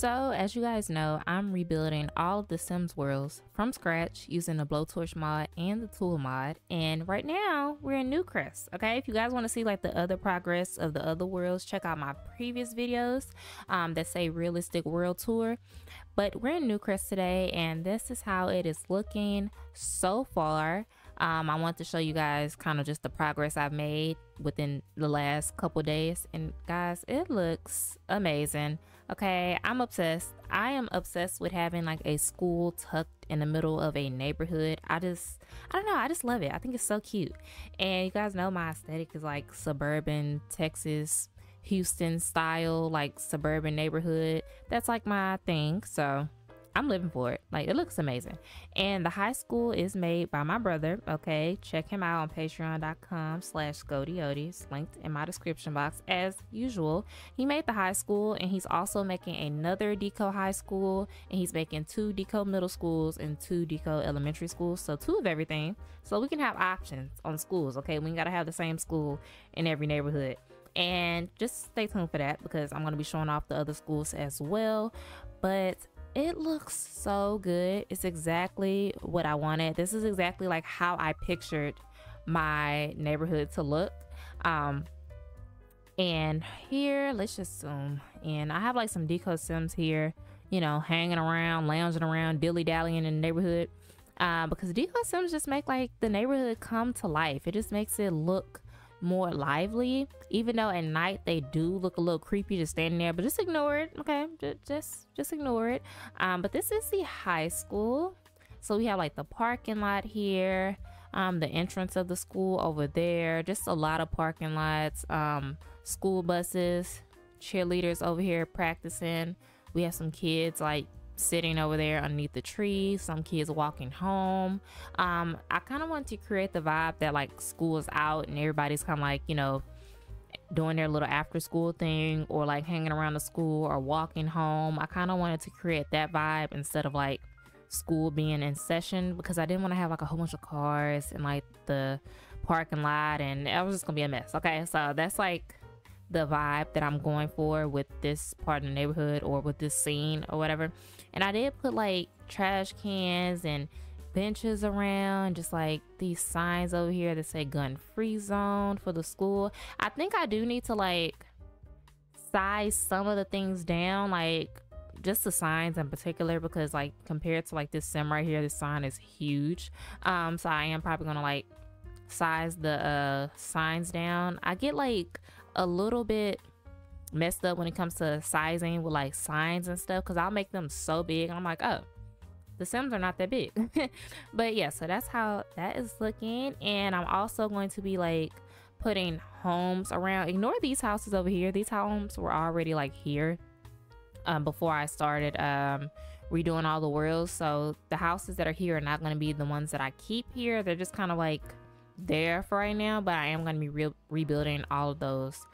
So, as you guys know, I'm rebuilding all of the Sims worlds from scratch using the Blowtorch mod and the Tool mod. And right now, we're in Newcrest, okay? If you guys want to see like the other progress of the other worlds, check out my previous videos um, that say Realistic World Tour. But we're in Newcrest today, and this is how it is looking so far. Um, I want to show you guys kind of just the progress I've made within the last couple days. And guys, it looks amazing. Okay, I'm obsessed. I am obsessed with having like a school tucked in the middle of a neighborhood. I just, I don't know, I just love it. I think it's so cute. And you guys know my aesthetic is like suburban Texas, Houston style, like suburban neighborhood. That's like my thing. So I'm living for it. Like it looks amazing. And the high school is made by my brother. Okay, check him out on patreon.com slash It's linked in my description box as usual. He made the high school and he's also making another Deco high school and he's making two Deco middle schools and two Deco elementary schools. So two of everything. So we can have options on schools. Okay, we gotta have the same school in every neighborhood and just stay tuned for that because I'm going to be showing off the other schools as well. But it looks so good. It's exactly what I wanted. This is exactly like how I pictured my neighborhood to look. Um, and here, let's just zoom in. I have like some deco sims here, you know, hanging around, lounging around, dilly dallying in the neighborhood. Uh, because deco sims just make like the neighborhood come to life. It just makes it look more lively. Even though at night they do look a little creepy just standing there but just ignore it okay? Just just ignore it. Um but this is the high school. So we have like the parking lot here um the entrance of the school over there just a lot of parking lots um school buses cheerleaders over here practicing. We have some kids like sitting over there underneath the tree, some kids walking home. Um, I kind of want to create the vibe that like school is out and everybody's kind of like, you know, doing their little after school thing or like hanging around the school or walking home. I kind of wanted to create that vibe instead of like school being in session because I didn't want to have like a whole bunch of cars and like the parking lot and it was just gonna be a mess. Okay, so that's like the vibe that I'm going for with this part of the neighborhood or with this scene or whatever. And I did put like trash cans and benches around, just like these signs over here that say gun free zone for the school. I think I do need to like size some of the things down, like just the signs in particular, because like compared to like this sim right here, this sign is huge. Um, so I am probably gonna like size the uh signs down. I get like a little bit messed up when it comes to sizing with like signs and stuff because I'll make them so big. I'm like, oh, the Sims are not that big. but yeah, so that's how that is looking. And I'm also going to be like putting homes around. Ignore these houses over here. These homes were already like here um, before I started um, redoing all the worlds. So the houses that are here are not going to be the ones that I keep here. They're just kind of like there for right now, but I am going to be re rebuilding all of those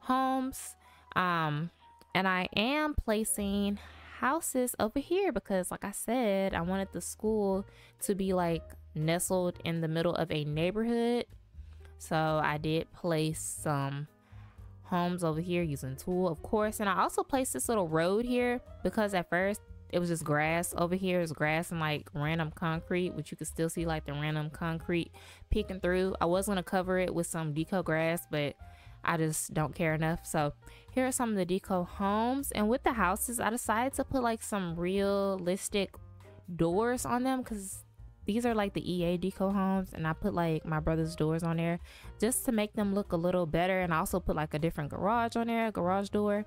homes. Um, and I am placing houses over here because like I said, I wanted the school to be like nestled in the middle of a neighborhood. So I did place some homes over here using tool of course and I also placed this little road here because at first it was just grass over here. Here is grass and like random concrete which you can still see like the random concrete peeking through. I was going to cover it with some deco grass but i just don't care enough. So here are some of the deco homes. And with the houses i decided to put like some realistic doors on them because these are like the ea deco homes. And i put like my brother's doors on there just to make them look a little better. And I also put like a different garage on there garage door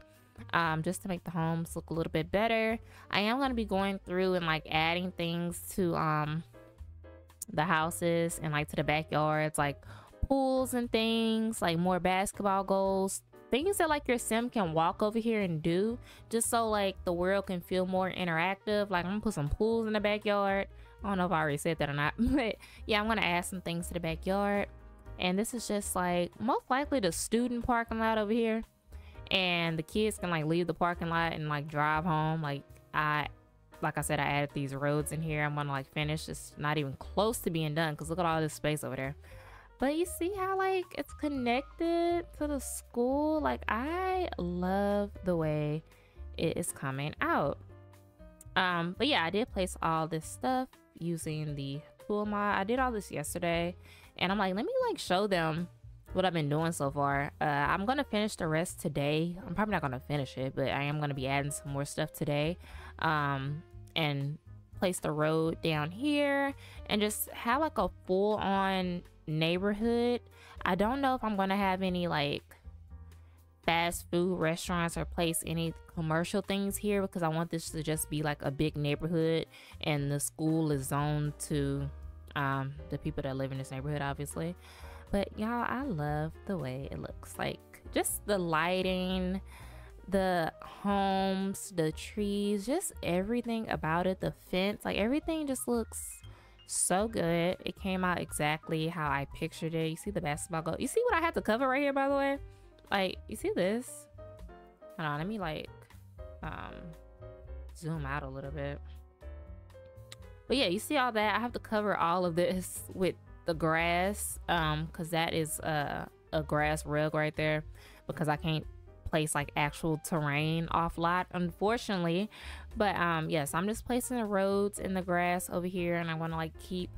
um, just to make the homes look a little bit better. I am going to be going through and like adding things to um, the houses and like to the backyards, like pools and things, like more basketball goals, things that like your sim can walk over here and do just so like the world can feel more interactive. Like I'm gonna put some pools in the backyard. I don't know if I already said that or not, but yeah, I'm gonna add some things to the backyard. And this is just like most likely the student parking lot over here and the kids can like leave the parking lot and like drive home. Like i like i said i added these roads in here. I'm gonna like finish. It's not even close to being done because look at all this space over there. But you see how like it's connected to the school? Like i love the way it is coming out. Um, but yeah, I did place all this stuff using the tool mod. I did all this yesterday and I'm like, let me like show them what I've been doing so far. Uh, I'm gonna finish the rest today. I'm probably not gonna finish it, but I am gonna be adding some more stuff today. Um, and place the road down here and just have like a full on neighborhood. I don't know if I'm gonna have any like fast food restaurants or place any commercial things here because I want this to just be like a big neighborhood and the school is zoned to um, the people that live in this neighborhood, obviously. But y'all, I love the way it looks. Like just the lighting, the homes, the trees, just everything about it, the fence, like everything just looks so good. It came out exactly how I pictured it. You see the basketball goal. You see what I had to cover right here, by the way? Like, you see this? Hold on, let me like um zoom out a little bit. But yeah, you see all that. I have to cover all of this with the grass um because that is uh, a grass rug right there because I can't place like actual terrain off lot unfortunately. But um yes i'm just placing the roads in the grass over here and i want to like keep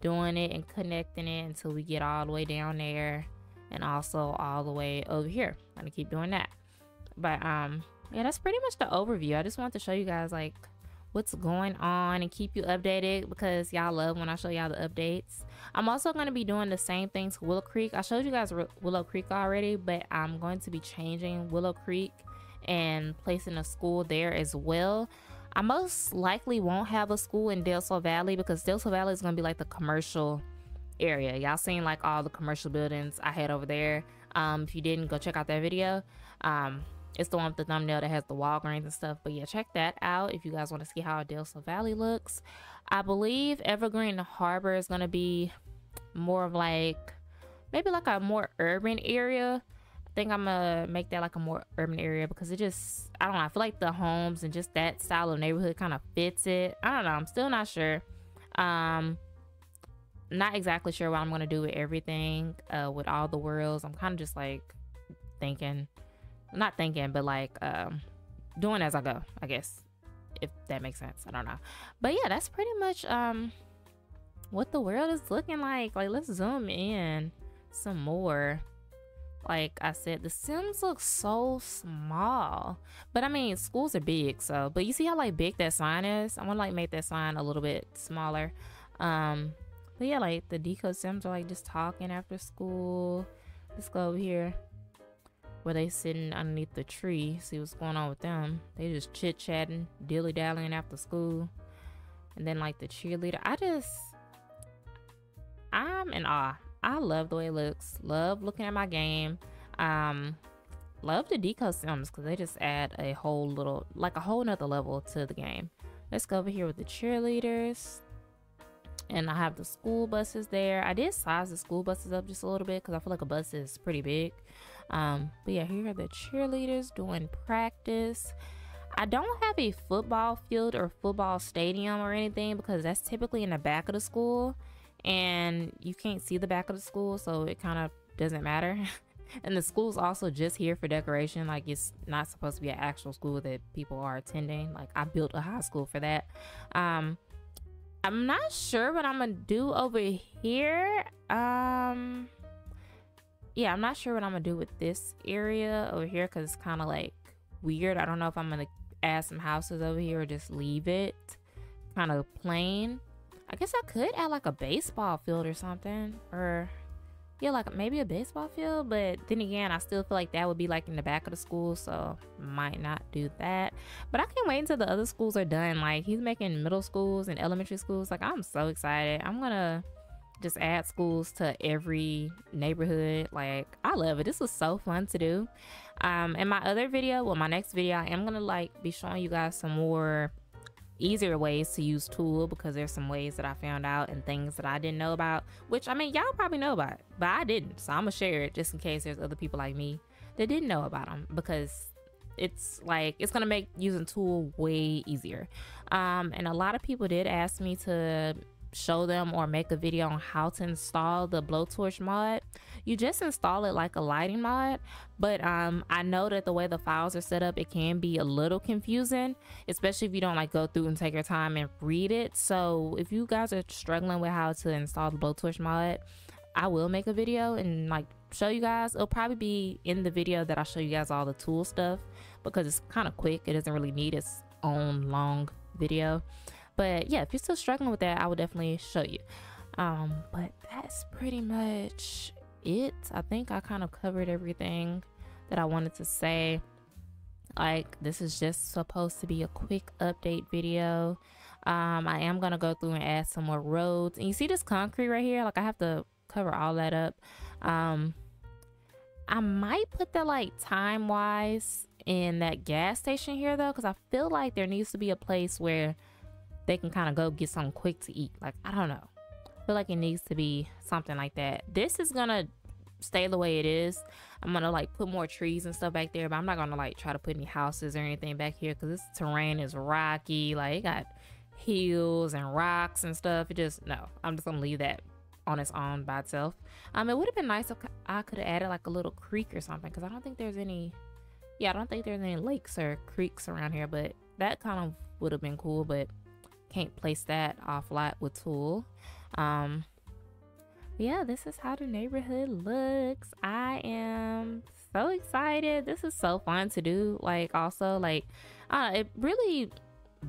doing it and connecting it until we get all the way down there and also all the way over here. I'm gonna keep doing that. But um yeah that's pretty much the overview. I just want to show you guys like what's going on and keep you updated because y'all love when I show y'all the updates. I'm also going to be doing the same thing to Willow Creek. I showed you guys Willow Creek already, but I'm going to be changing Willow Creek and placing a school there as well. I most likely won't have a school in Del Sol Valley because Del Sol Valley is going to be like the commercial area. Y'all seen like all the commercial buildings I had over there. Um, if you didn't, go check out that video. Um, it's the one with the thumbnail that has the Walgreens and stuff. But yeah, check that out if you guys want to see how Del Valley looks. I believe Evergreen Harbor is going to be more of like, maybe like a more urban area. I think I'm gonna make that like a more urban area because it just, I don't know, I feel like the homes and just that style of neighborhood kind of fits it. I don't know, I'm still not sure. Um, not exactly sure what I'm gonna do with everything, uh, with all the worlds. I'm kind of just like thinking not thinking, but like um, doing as I go, I guess, if that makes sense. I don't know. But yeah, that's pretty much um, what the world is looking like. Like, let's zoom in some more. Like I said, the Sims look so small. But I mean, schools are big, so. But you see how like big that sign is? I want to like make that sign a little bit smaller. Um, but yeah, like the Deco Sims are like just talking after school. Let's go over here where they sitting underneath the tree, see what's going on with them. They just chit chatting, dilly dallying after school. And then like the cheerleader, I just I'm in awe. I love the way it looks. Love looking at my game. Um love the deco sims because they just add a whole little like a whole nother level to the game. Let's go over here with the cheerleaders. And I have the school buses there. I did size the school buses up just a little bit because I feel like a bus is pretty big. Um, but yeah, here are the cheerleaders doing practice. I don't have a football field or football stadium or anything because that's typically in the back of the school and you can't see the back of the school, so it kind of doesn't matter. and the school's also just here for decoration, like it's not supposed to be an actual school that people are attending. Like I built a high school for that. Um, I'm not sure what I'm gonna do over here. Um, yeah, I'm not sure what I'm gonna do with this area over here because it's kind of like weird. I don't know if I'm gonna add some houses over here or just leave it kind of plain. I guess I could add like a baseball field or something, or yeah, like maybe a baseball field. But then again, I still feel like that would be like in the back of the school, so might not do that. But I can't wait until the other schools are done. Like he's making middle schools and elementary schools. Like I'm so excited. I'm gonna just add schools to every neighborhood. Like I love it. This was so fun to do. Um, in my other video, well, my next video, I am gonna like be showing you guys some more easier ways to use tool because there's some ways that I found out and things that I didn't know about, which I mean, y'all probably know about, but I didn't. So I'm gonna share it just in case there's other people like me that didn't know about them because it's like it's gonna make using tool way easier. Um, and a lot of people did ask me to show them or make a video on how to install the blowtorch mod. You just install it like a lighting mod but um i know that the way the files are set up it can be a little confusing especially if you don't like go through and take your time and read it. So if you guys are struggling with how to install the blowtorch mod i will make a video and like show you guys. It'll probably be in the video that i show you guys all the tool stuff because it's kind of quick. It doesn't really need its own long video but yeah if you're still struggling with that i will definitely show you. Um but that's pretty much it. I think i kind of covered everything that i wanted to say. Like this is just supposed to be a quick update video. Um i am gonna go through and add some more roads. And you see this concrete right here? Like i have to cover all that up. Um i might put that like time wise in that gas station here though because i feel like there needs to be a place where they can kind of go get something quick to eat. Like, I don't know. I feel like it needs to be something like that. This is gonna stay the way it is. I'm gonna like put more trees and stuff back there, but I'm not gonna like try to put any houses or anything back here because this terrain is rocky. Like, it got hills and rocks and stuff. It just, no, I'm just gonna leave that on its own by itself. Um, it would have been nice if I could have added like a little creek or something because I don't think there's any, yeah, I don't think there's any lakes or creeks around here, but that kind of would have been cool. But can't place that off lot with tool. Um yeah this is how the neighborhood looks. I am so excited. This is so fun to do. Like also like uh it really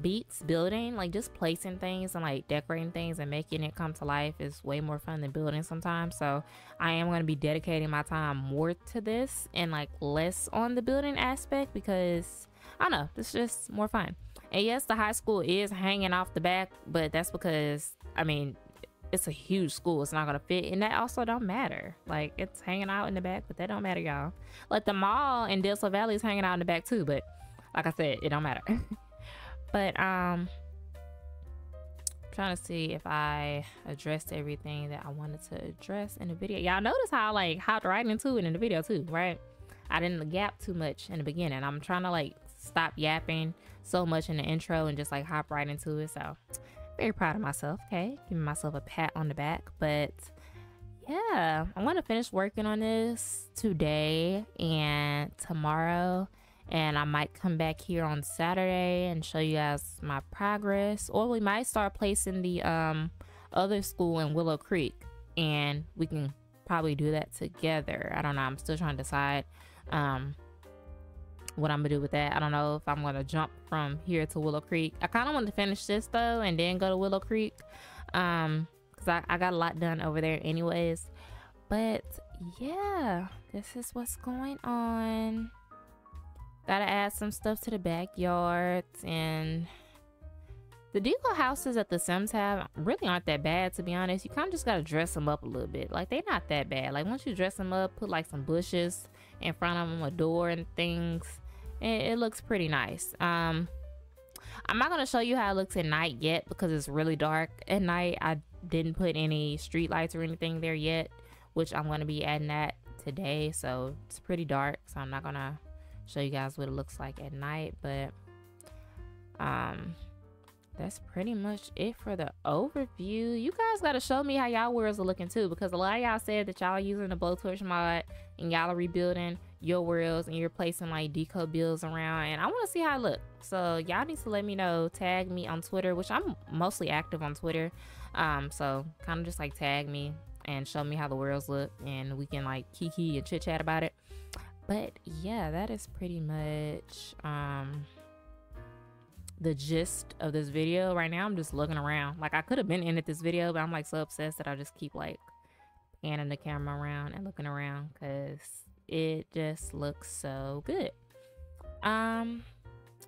beats building like just placing things and like decorating things and making it come to life is way more fun than building sometimes. So i am going to be dedicating my time more to this and like less on the building aspect because i don't know it's just more fun and yes, the high school is hanging off the back, but that's because I mean it's a huge school. It's not gonna fit, and that also don't matter. Like it's hanging out in the back, but that don't matter, y'all. Like the mall in Del Sol Valley is hanging out in the back too, but like I said, it don't matter. but um, trying to see if I addressed everything that I wanted to address in the video. Y'all notice how I, like hopped right into it in the video too, right? I didn't gap too much in the beginning. I'm trying to like stop yapping so much in the intro and just like hop right into it. So very proud of myself. Okay, giving myself a pat on the back. But yeah, I want to finish working on this today and tomorrow. And I might come back here on Saturday and show you guys my progress. Or we might start placing the um other school in Willow Creek and we can probably do that together. I don't know. I'm still trying to decide. Um, what I'm gonna do with that. I don't know if I'm gonna jump from here to Willow Creek. I kind of want to finish this though and then go to Willow Creek um because I, I got a lot done over there anyways. But yeah this is what's going on. Gotta add some stuff to the backyards and the deco houses that the sims have really aren't that bad to be honest. You kind of just gotta dress them up a little bit. Like they're not that bad. Like once you dress them up put like some bushes in front of them a door and things it, it looks pretty nice. Um, I'm not gonna show you how it looks at night yet because it's really dark at night. I didn't put any street lights or anything there yet, which I'm gonna be adding that today. So it's pretty dark, so I'm not gonna show you guys what it looks like at night. But um, that's pretty much it for the overview. You guys gotta show me how y'all worlds are looking too, because a lot of y'all said that y'all are using the blowtorch mod and y'all are rebuilding your worlds and you're placing like deco bills around and I want to see how it look. So y'all need to let me know. Tag me on Twitter, which I'm mostly active on Twitter. Um, so kind of just like tag me and show me how the worlds look and we can like kiki and chit chat about it. But yeah, that is pretty much um the gist of this video. Right now I'm just looking around. Like I could have been in it this video, but I'm like so obsessed that I just keep like panning the camera around and looking around because it just looks so good. Um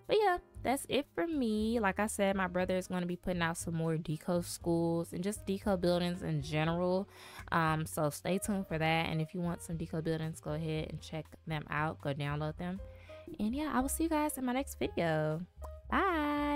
but yeah that's it for me. Like i said my brother is going to be putting out some more deco schools and just deco buildings in general. Um so stay tuned for that. And if you want some deco buildings go ahead and check them out. Go download them. And yeah i will see you guys in my next video. Bye